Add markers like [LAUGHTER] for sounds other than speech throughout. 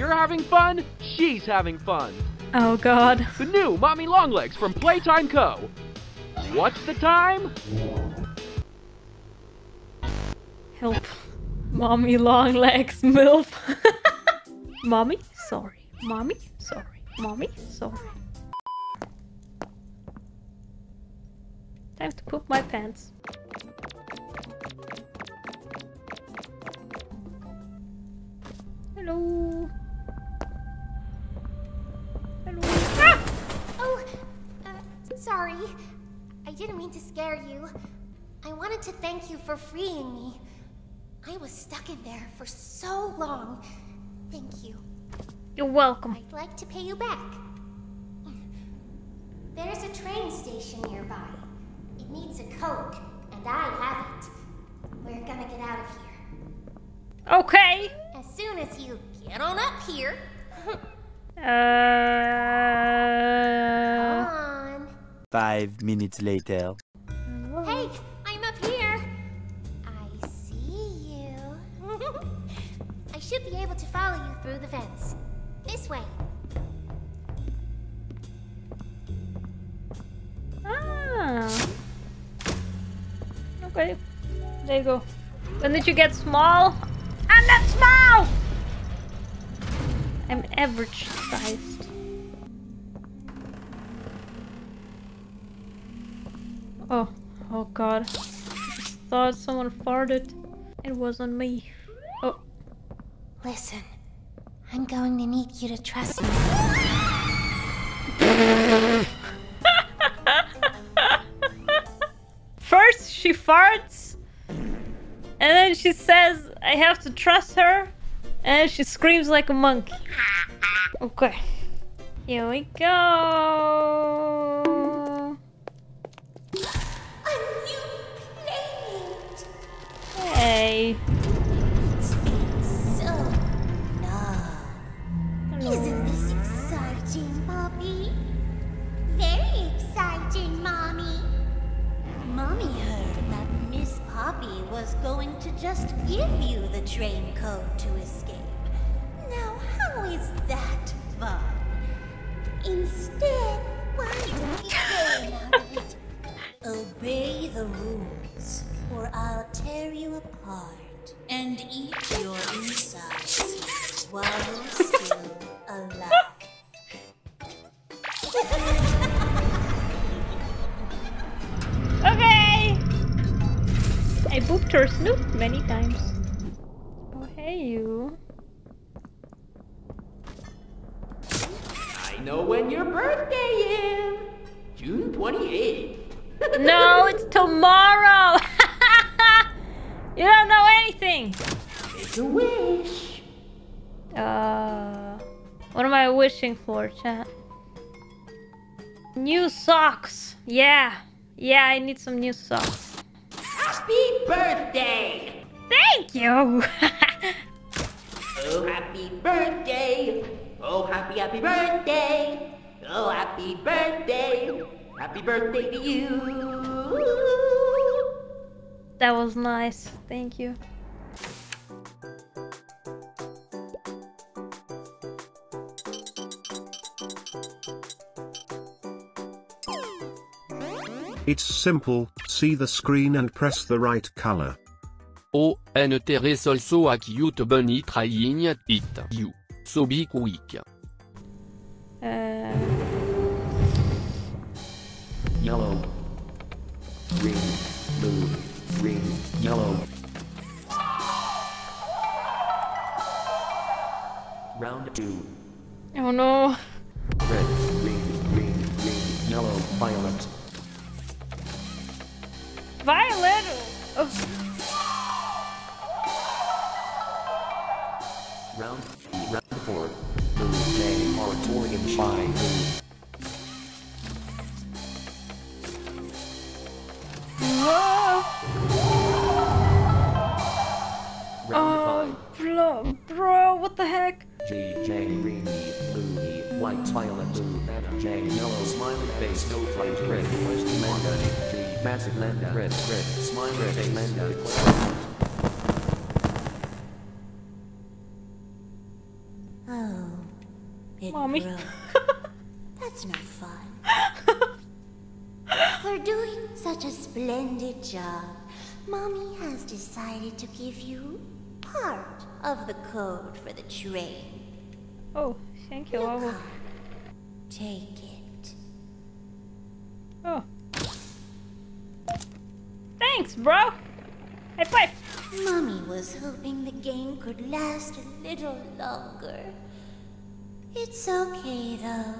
you're having fun, she's having fun. Oh god. The new Mommy Longlegs from Playtime Co. What's the time? Help. Mommy Longlegs, MILF. [LAUGHS] Mommy, sorry. Mommy, sorry. Mommy, sorry. Time to poop my pants. Mean to scare you. I wanted to thank you for freeing me. I was stuck in there for so long. Thank you. You're welcome. I'd like to pay you back. There's a train station nearby. It needs a code, and I have it. We're gonna get out of here. Okay. As soon as you get on up here. Uh. on. Five minutes later. Way. Ah. Okay. There you go. When did you get small? I'm not small! I'm average sized. Oh, oh god. I Thought someone farted. It wasn't me. Oh, Listen, I'm going to need you to trust me. [LAUGHS] First she farts, and then she says I have to trust her, and she screams like a monkey. Okay. Here we go. A new playmate! Hey. Was going to just give you the train code to escape. Now, how is that fun? Instead, why don't you [LAUGHS] gain out of it? Obey the rules, or I'll tear you apart and eat your insides while I booped her snoot many times. Oh hey you. I know when your birthday is. June 28th. [LAUGHS] No, it's tomorrow. [LAUGHS] you don't know anything. Make a wish. Uh, what am I wishing for, chat? New socks. Yeah, yeah, I need some new socks. Happy birthday! Thank you. Oh, happy birthday! Oh, happy, happy birthday! Oh, happy birthday! Happy birthday to you! that was nice. Thank you. It's simple, see the screen and press the right color. O, and there is also a cute bunny trying it. You. So be quick. Oh, Round. Round four. Blue. Moratorium. Shy. Round Oh, bro, bro, what the heck? G J green blue E white violet blue Anna J yellow smiling face no fright red west Lenda G massive Lenda red red smiling face Lenda Oh, It Mommy. broke. [LAUGHS] That's no fun. [LAUGHS] For doing such a splendid job, Mommy has decided to give you part of the code for the train. Oh, thank you, Wawa. Take it. Oh. Thanks, bro. High five. Mommy was hoping the game could last a little longer. It's okay though.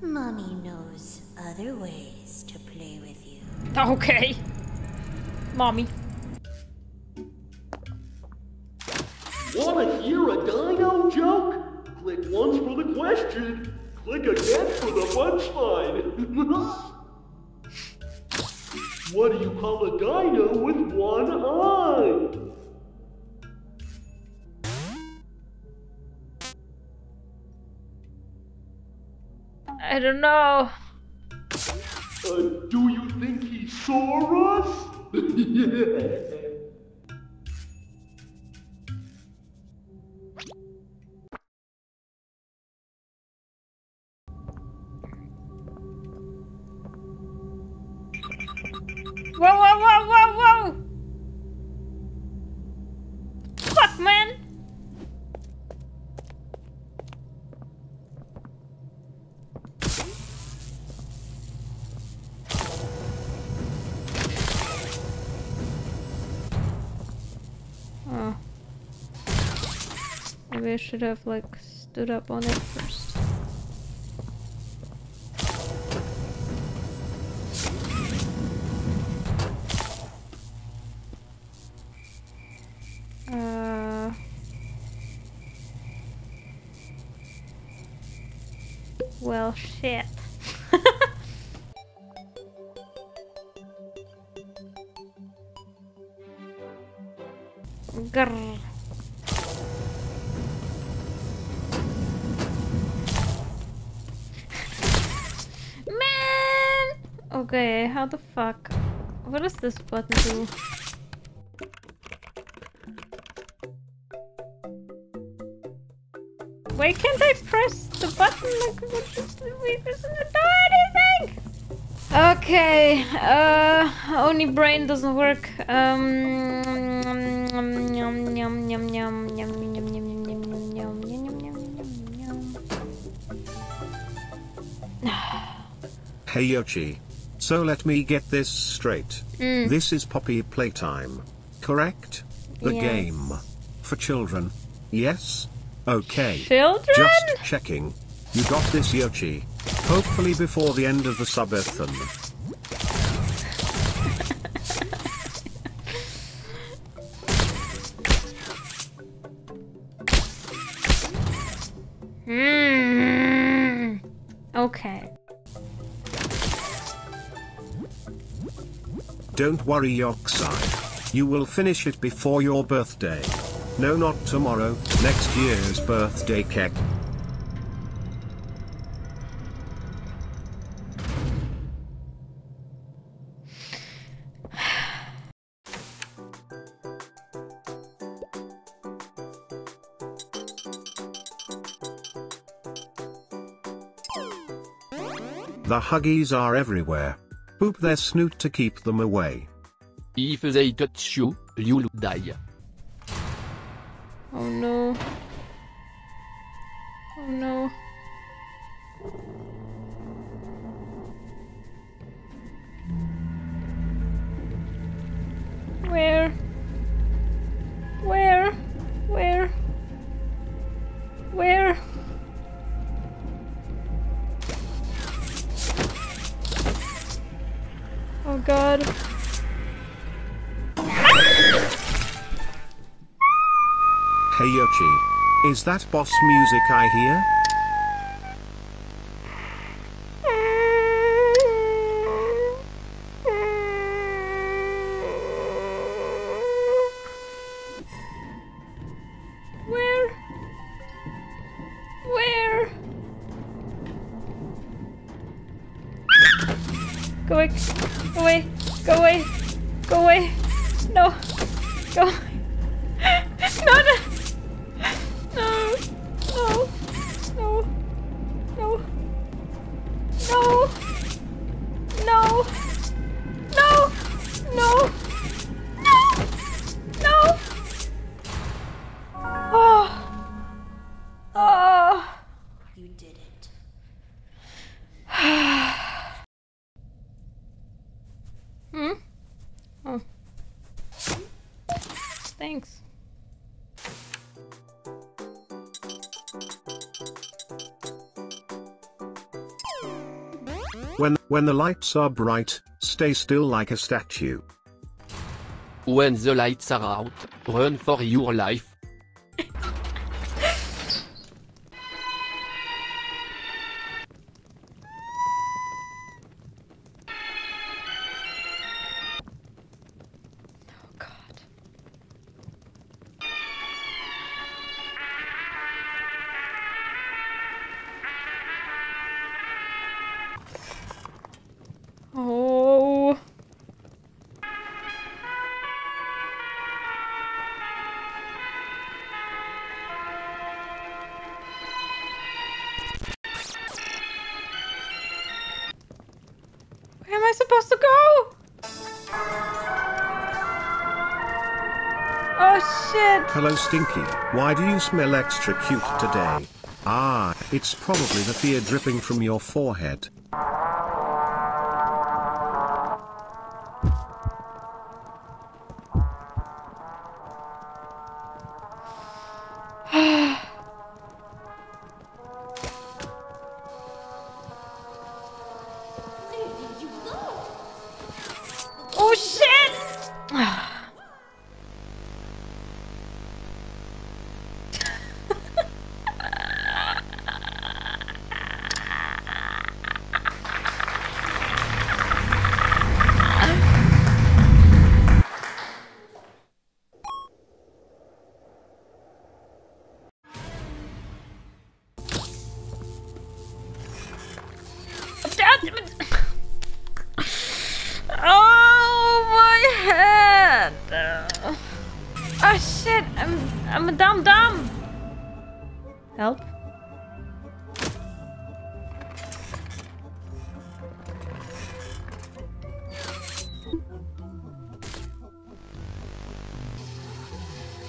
Mommy knows other ways to play with you. Okay. Mommy. Wanna hear a dino joke? Click once for the question. Click again for the punchline. [LAUGHS] what do you call a dino with one eye? I don't know. Uh, do you think he saw us? [LAUGHS] Whoa, should have, like, stood up on it first. Uh, well, shit. [LAUGHS] Grr. Okay, how the fuck? What does this button do? Why can't I press the button? Like, what is, do anything! Okay, uh, only brain doesn't work. Um, yum, yum, yum, yum, yum, yum, yum, yum. Hey Yocci. So let me get this straight. Mm. This is Poppy Playtime. Correct? The Yes. game. For children. Yes? Okay. Children? Just checking. You got this Yocci. Hopefully before the end of the subathon. Don't worry Yocci. You will finish it before your birthday. No not tomorrow, next year's birthday cake. The Huggies are everywhere. Poop their snoot to keep them away. If they touch you, you'll die. Oh no. Is that boss music I hear? Where? Where? Go away. Go away. Go away. Go away. No. Go. [LAUGHS] No. No. Thanks. When when the lights are bright, stay still like a statue. When the lights are out, run for your life. Supposed to go? Oh shit. Hello Stinky, why do you smell extra cute today? Ah, it's probably the fear dripping from your forehead. Shit! I'm I'm a dumb dumb. Help!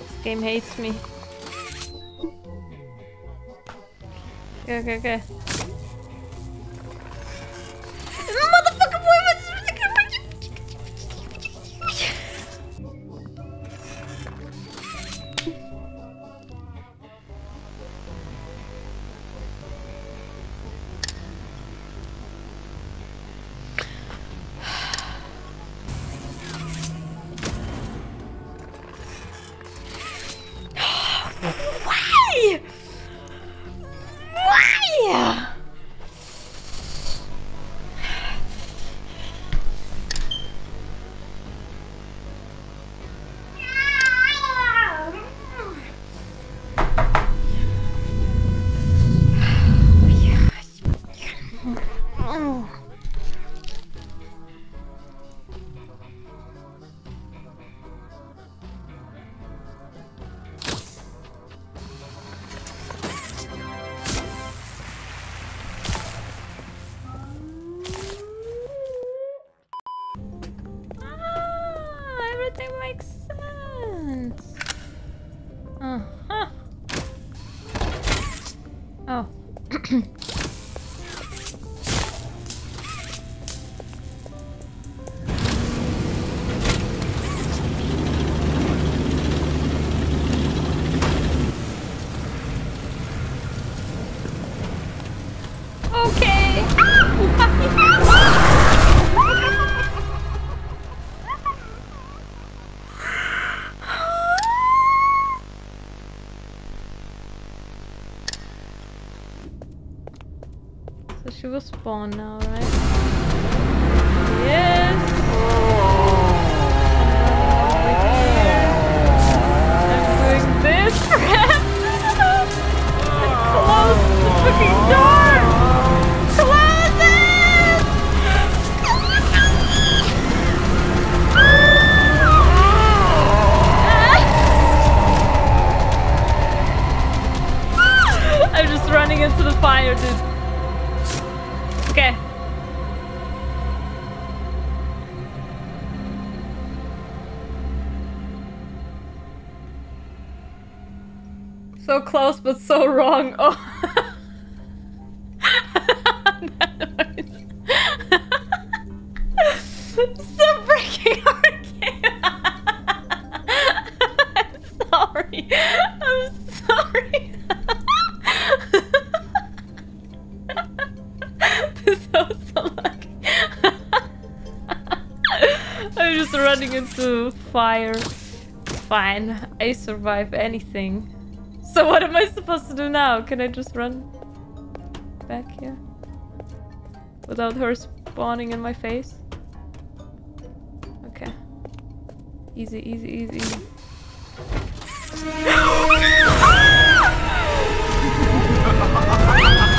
This game hates me. Okay, okay, okay. Spawn now, right? Yes. I'm doing this crap. Close the fucking door. Close it. I'm just running into the fire, dude. Okay. So close, but so wrong. Oh. [LAUGHS] fire. Fine, I survive anything. So what am I supposed to do now? Can I just run back here? Without her spawning in my face? Okay. Easy, easy, easy, easy. No, [LAUGHS]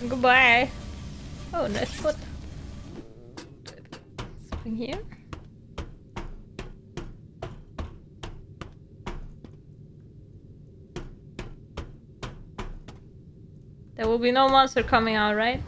Goodbye. Oh, nice foot. Something here? There will be no monster coming out, right?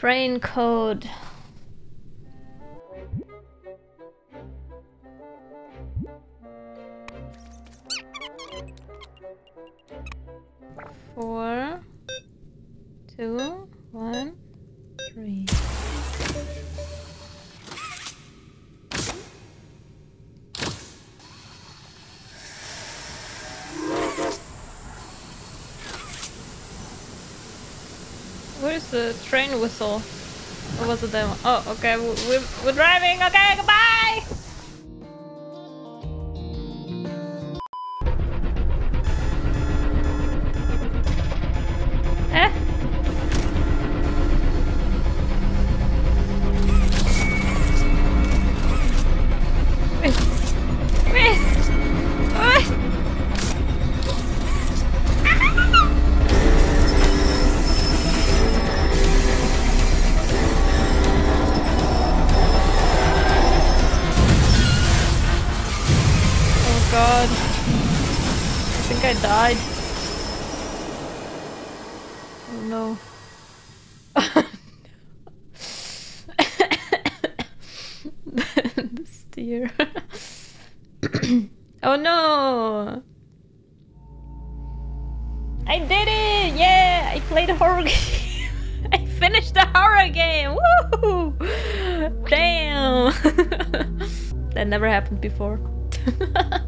Train code. Four, two, train whistle? Or was it one? Oh, okay, we're, we're driving. Okay, goodbye! Steer. [COUGHS] oh no! I did it! Yeah! I played a horror [LAUGHS] game! I finished the horror game! Woo! Damn! [LAUGHS] that never happened before. [LAUGHS]